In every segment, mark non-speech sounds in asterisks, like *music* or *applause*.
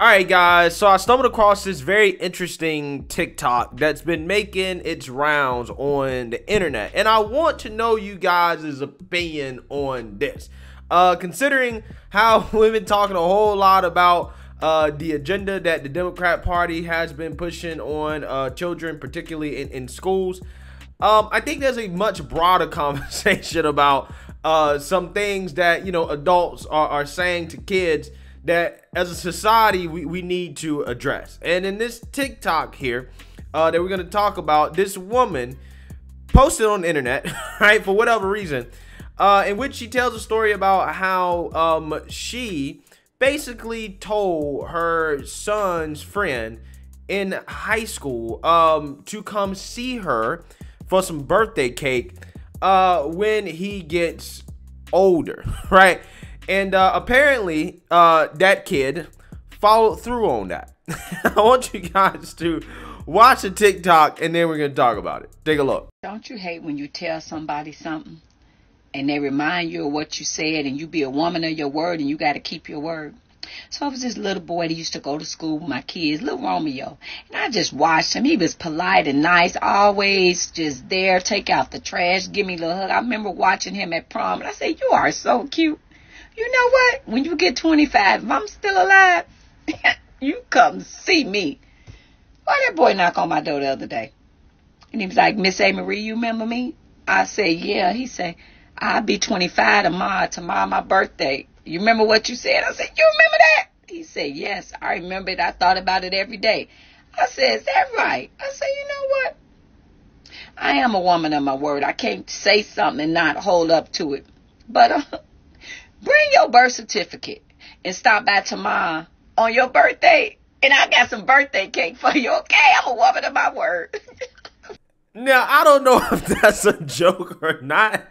All right, guys. So I stumbled across this very interesting TikTok that's been making its rounds on the internet, and I want to know you guys' opinion on this. Uh, considering how *laughs* we've been talking a whole lot about uh, the agenda that the Democrat Party has been pushing on uh, children, particularly in, in schools, um, I think there's a much broader *laughs* conversation about uh, some things that you know adults are, are saying to kids that as a society we, we need to address. And in this TikTok here uh, that we're going to talk about, this woman posted on the internet, *laughs* right, for whatever reason, uh, in which she tells a story about how um, she basically told her son's friend in high school um, to come see her for some birthday cake uh, when he gets older, *laughs* right? And uh, apparently, uh, that kid followed through on that. *laughs* I want you guys to watch a TikTok and then we're going to talk about it. Take a look. Don't you hate when you tell somebody something and they remind you of what you said and you be a woman of your word and you got to keep your word? So I was this little boy that used to go to school with my kids, little Romeo. And I just watched him. He was polite and nice, always just there, take out the trash, give me a little hug. I remember watching him at prom and I said, You are so cute. You know what? When you get 25, if I'm still alive, *laughs* you come see me. Why that boy knock on my door the other day? And he was like, Miss A. Marie, you remember me? I said, yeah. He said, I'll be 25 tomorrow. Tomorrow my birthday. You remember what you said? I said, you remember that? He said, yes, I remember it. I thought about it every day. I said, is that right? I said, you know what? I am a woman of my word. I can't say something and not hold up to it. But uh, bring your birth certificate and stop by tomorrow on your birthday. And I got some birthday cake for you, okay? I'm a woman of my word. *laughs* Now, I don't know *laughs* if that's a joke or not,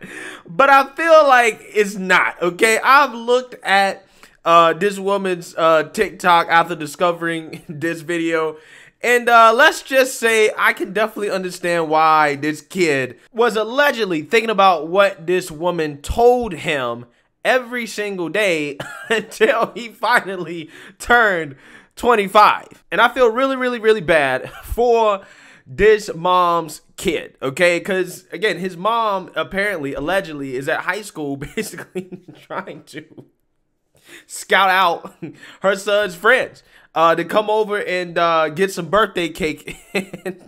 but I feel like it's not, okay? I've looked at uh, this woman's uh, TikTok after discovering *laughs* this video, and uh, let's just say I can definitely understand why this kid was allegedly thinking about what this woman told him every single day *laughs* until he finally turned 25. And I feel really, really, really bad *laughs* for this mom's kid, okay? Because again, his mom apparently, allegedly, is at high school *laughs* basically trying to scout out her son's friends uh, to come over and uh, get some birthday cake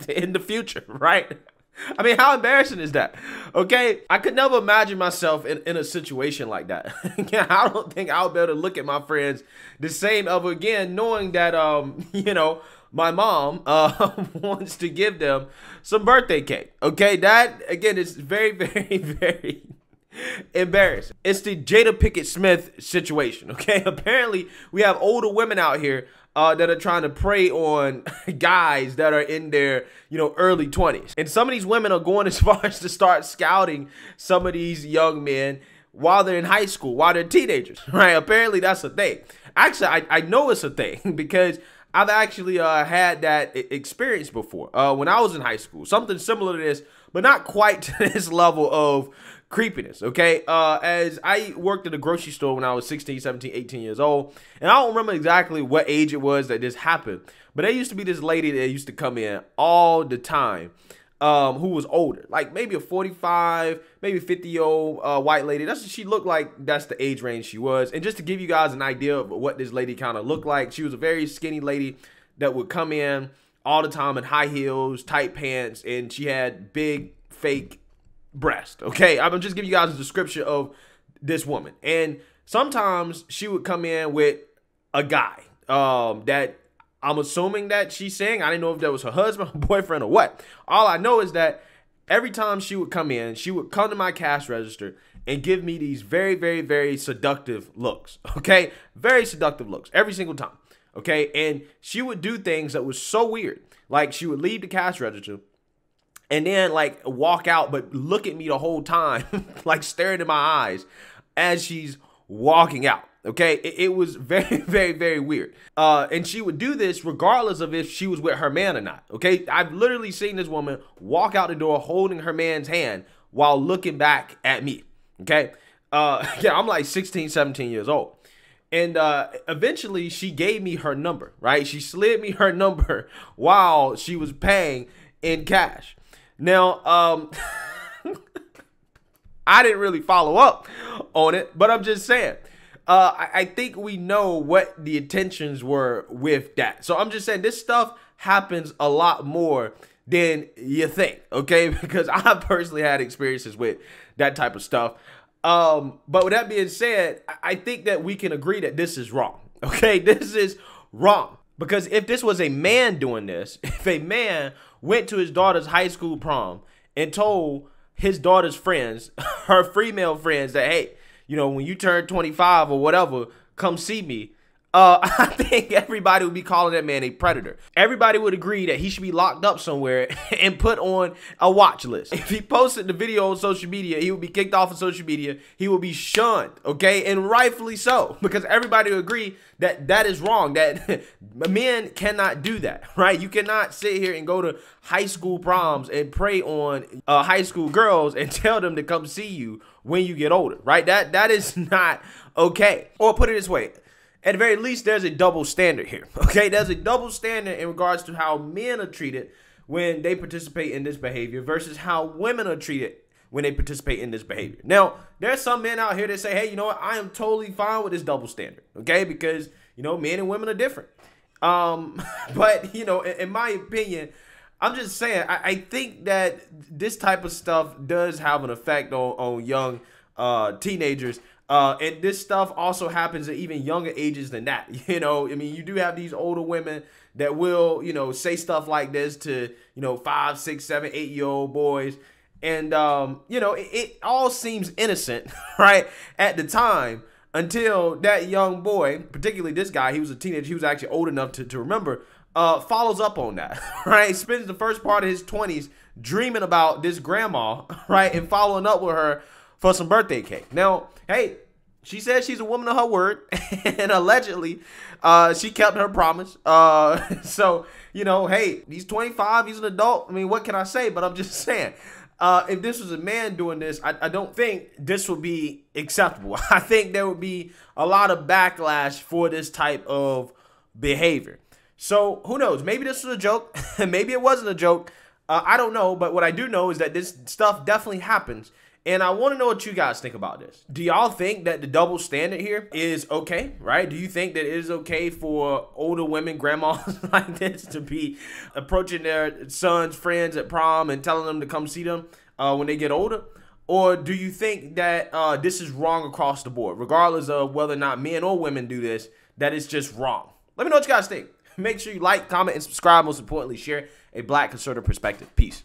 in the future, right? *laughs* I mean, how embarrassing is that? Okay, I could never imagine myself in, in a situation like that. *laughs* I don't think I'll be able to look at my friends the same ever again, knowing that, um, *laughs* you know, my mom uh, wants to give them some birthday cake. Okay, that again is very, very, very embarrassing. It's the Jada Pinkett Smith situation. Okay, apparently we have older women out here uh, that are trying to prey on *laughs* guys that are in their you know early 20s, and some of these women are going as *laughs* far as to start scouting some of these young men while they're in high school, while they're teenagers. *laughs* Right? Apparently that's a thing. Actually, I, I know it's a thing because I've actually uh, had that experience before uh, when I was in high school. Something similar to this, but not quite to this level of creepiness, okay? Uh, as I worked at a grocery store when I was 16, 17, 18 years old, and I don't remember exactly what age it was that this happened, but there used to be this lady that used to come in all the time um, who was older, like maybe a 45, maybe 50 year old uh, white lady. That's she looked like. That's the age range she was. And just to give you guys an idea of what this lady kind of looked like, she was a very skinny lady that would come in all the time in high heels, tight pants, and she had big fake breast. Okay, I'm just giving you guys a description of this woman. And sometimes she would come in with a guy um, that I'm assuming that she's saying. I didn't know if that was her husband, *laughs* her boyfriend, or what. All I know is that every time she would come in, she would come to my cash register and give me these very, very, very seductive looks. *laughs* Okay, very seductive looks every single time. Okay, and she would do things that was so weird. Like she would leave the cash register and then like walk out, but look at me the whole time, *laughs* like staring in my eyes as she's walking out. Okay, it, it, was *laughs* very, very, very weird. Uh, and she would do this regardless of if she was with her man or not. Okay, I've literally seen this woman walk out the door holding her man's hand while looking back at me. Okay, uh, *laughs* yeah, I'm like 16, 17 years old. And uh, eventually, she gave me her number, right? She slid me her number while she was paying in cash. Now, um, *laughs* I didn't really follow up on it, but I'm just saying. Uh, I, I think we know what the intentions were with that. So I'm just saying this stuff happens a lot more than you think, okay? *laughs* Because I personally had experiences with that type of stuff. Um, but with that being said, I think that we can agree that this is wrong, *laughs* okay? This is wrong. Because if this was a man doing this, if a man went to his daughter's high school prom and told his daughter's friends, *laughs* her female friends, that, hey, you know, when you turn 25 or whatever, come see me uh, *laughs* I think everybody would be calling that man a predator. Everybody would agree that he should be locked up somewhere *laughs* and put on a watch list. If he posted the video on social media, he would be kicked off of social media. He would be shunned, okay? And rightfully so, *laughs* because everybody would agree that that is wrong, that men cannot do that, right? You cannot sit here and go to high school proms and prey on uh, high school girls and tell them to come see you when you get older, right? That That is not okay. Or put it this way, at the very least, there's a double standard here. *laughs* Okay, there's a double standard in regards to how men are treated when they participate in this behavior versus how women are treated when they participate in this behavior. Now, there's some men out here that say, hey, you know what? I am totally fine with this double standard. Okay, because you know, men and women are different. Um, *laughs* but you know, in, in my opinion, I'm just saying, I, I, think that this type of stuff does have an effect on, on young uh, teenagers uh, and this stuff also happens at even younger ages than that. *laughs* You know, I mean, you do have these older women that will, you know, say stuff like this to, you know, five, six, seven, eight year old boys. And, um, you know, it, it all seems innocent, *laughs* right, at the time until that young boy, particularly this guy, he was a teenager, he was actually old enough to, to remember, uh, follows up on that, *laughs* right? Spends the first part of his 20s dreaming about this grandma, right? And following up with her for some birthday cake. Now, hey, she says she's a woman of her word, *laughs* and allegedly, uh, she kept her promise. Uh, *laughs* so you know, hey, he's 25, he's an adult. I mean, what can I say? But I'm just *laughs* saying, uh, if this was a man doing this, I, I don't think this would be acceptable. I think there would be a lot of backlash for this type of behavior. So who knows? Maybe this was a joke. Maybe it wasn't a joke. Uh, I don't know. But what I do know is that this stuff definitely happens and I want to know what you guys think about this. Do y'all think that the double standard here is okay, right? Do you think that it is okay for older women, grandmas *laughs* like this, to be approaching their sons' friends at prom and telling them to come see them uh, when they get older? Or do you think that uh, this is wrong across the board, regardless of whether or not men or women do this, that it's just wrong? Let me know what you guys think. Make sure you like, comment, and subscribe. Most importantly, share a black conservative perspective. Peace.